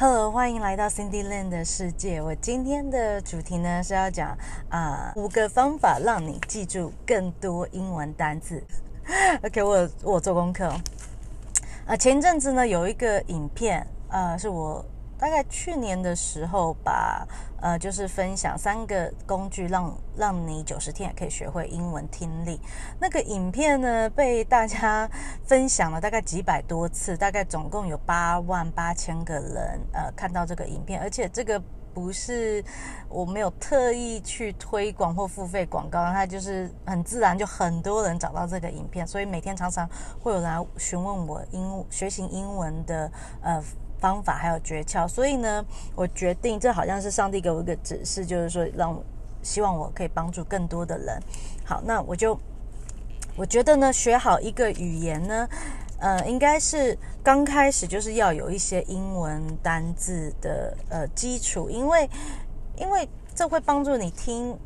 Hello，欢迎来到 Cindy Land 的世界。我今天的主题呢是要讲啊五个方法让你记住更多英文单词。OK，我我做功课。啊，前阵子呢有一个影片，呃，是我大概去年的时候把呃就是分享三个工具让让你九十天也可以学会英文听力。那个影片呢被大家分享了大概几百多次，大概总共有八万八千个人呃看到这个影片，而且这个不是我没有特意去推广或付费广告，它就是很自然就很多人找到这个影片，所以每天常常会有来询问我英学习英文的呃。方法还有诀窍，所以呢，我决定这好像是上帝给我一个指示，就是说让我希望我可以帮助更多的人。好，那我就我觉得呢，学好一个语言呢，呃，应该是刚开始就是要有一些英文单字的呃基础，因为因为这会帮助你听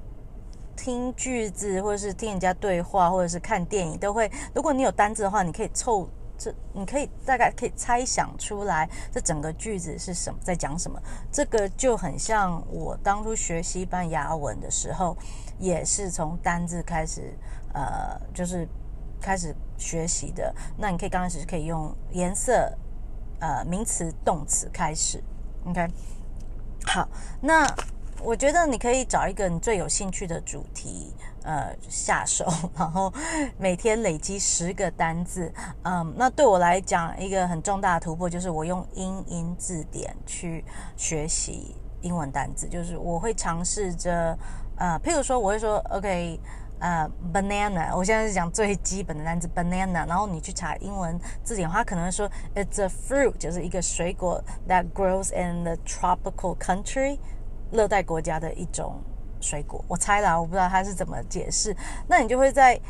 听句子，或者是听人家对话，或者是看电影都会。如果你有单字的话，你可以凑。这你可以大概可以猜想出来，这整个句子是什么在讲什么？这个就很像我当初学西班牙文的时候，也是从单字开始，呃，就是开始学习的。那你可以刚开始可以用颜色、呃，名词、动词开始。OK，好，那我觉得你可以找一个你最有兴趣的主题。呃，下手，然后每天累积十个单字。嗯，那对我来讲，一个很重大的突破就是我用英音字典去学习英文单字。就是我会尝试着，呃，譬如说，我会说，OK，呃，banana，我现在是讲最基本的单词 banana。然后你去查英文字典，它可能会说，it's a fruit，就是一个水果 that grows in the tropical country，热带国家的一种。水果，我猜啦，我不知道他是怎么解释。那你就会在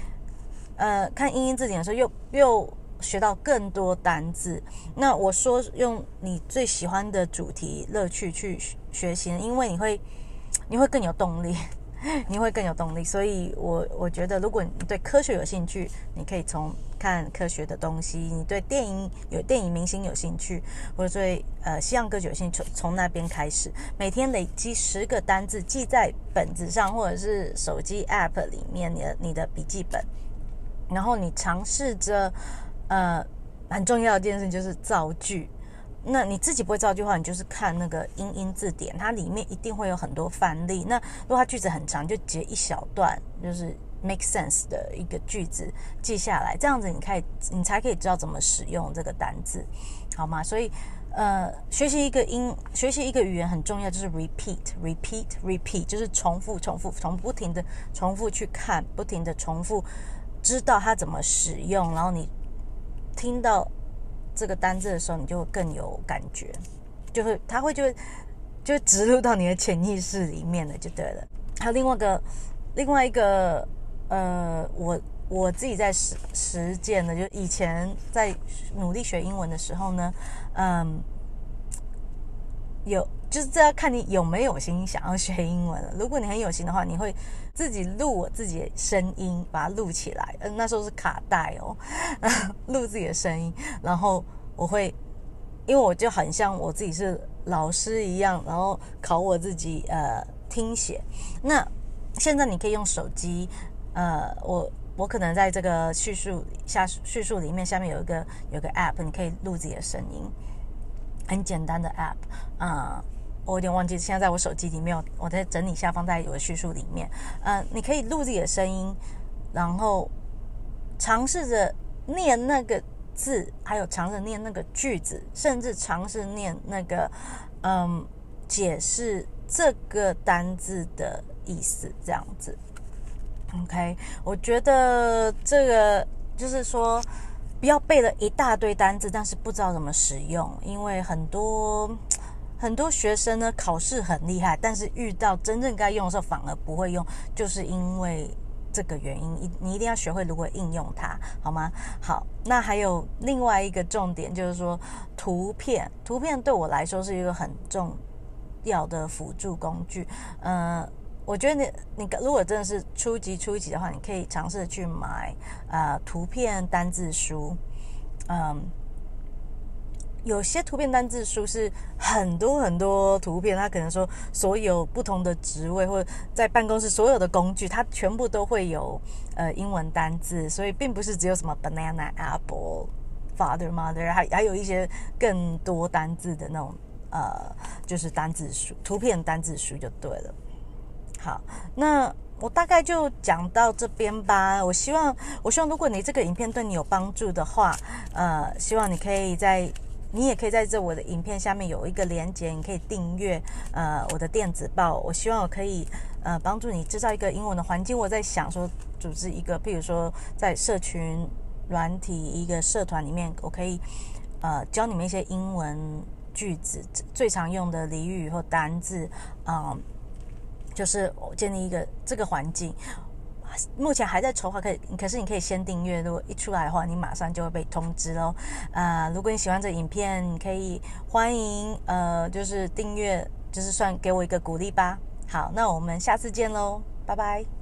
呃看英英字典的时候，又又学到更多单字。那我说用你最喜欢的主题乐趣去学习，因为你会你会更有动力。你会更有动力，所以我我觉得，如果你对科学有兴趣，你可以从看科学的东西；你对电影有电影明星有兴趣，或者对呃西洋歌曲有兴趣，从从那边开始，每天累积十个单字，记在本子上或者是手机 App 里面，你的你的笔记本，然后你尝试着呃很重要的一件事就是造句。那你自己不会造句话，你就是看那个英英字典，它里面一定会有很多范例。那如果它句子很长，就截一小段，就是 make sense 的一个句子记下来，这样子你可以，你才可以知道怎么使用这个单字，好吗？所以，呃，学习一个英，学习一个语言很重要，就是 repeat，repeat，repeat，就是重复，重复，从不停的重复去看，不停的重复，知道它怎么使用，然后你听到。这个单字的时候，你就更有感觉，就会他会就就植入到你的潜意识里面了，就对了。还有另外一个另外一个呃，我我自己在实实践的，就以前在努力学英文的时候呢，嗯，有。就是这要看你有没有心想要学英文了。如果你很有心的话，你会自己录我自己的声音，把它录起来。嗯，那时候是卡带哦，录自己的声音。然后我会，因为我就很像我自己是老师一样，然后考我自己呃听写。那现在你可以用手机，呃，我我可能在这个叙述下叙述里面下面有一个有个 app，你可以录自己的声音，很简单的 app 啊。我有点忘记，现在在我手机里面，我在整理下放在我的叙述里面。嗯，你可以录自己的声音，然后尝试着念那个字，还有尝试念那个句子，甚至尝试念那个嗯解释这个单字的意思，这样子。OK，我觉得这个就是说，不要背了一大堆单字，但是不知道怎么使用，因为很多。很多学生呢考试很厉害，但是遇到真正该用的时候反而不会用，就是因为这个原因。你一定要学会如何应用它，好吗？好，那还有另外一个重点就是说，图片，图片对我来说是一个很重要的辅助工具。嗯，我觉得你你如果真的是初级初级的话，你可以尝试去买呃图片单字书，嗯。有些图片单字书是很多很多图片，它可能说所有不同的职位或者在办公室所有的工具，它全部都会有呃英文单字，所以并不是只有什么 banana apple father mother，还还有一些更多单字的那种呃就是单字书，图片单字书就对了。好，那。我大概就讲到这边吧。我希望，我希望如果你这个影片对你有帮助的话，呃，希望你可以在，你也可以在这我的影片下面有一个连接，你可以订阅呃我的电子报。我希望我可以呃帮助你制造一个英文的环境。我在想说，组织一个，比如说在社群软体一个社团里面，我可以呃教你们一些英文句子最常用的俚语或单字嗯。就是我建立一个这个环境，目前还在筹划，可以，可是你可以先订阅，如果一出来的话，你马上就会被通知喽。啊，如果你喜欢这影片，你可以欢迎呃，就是订阅，就是算给我一个鼓励吧。好，那我们下次见喽，拜拜。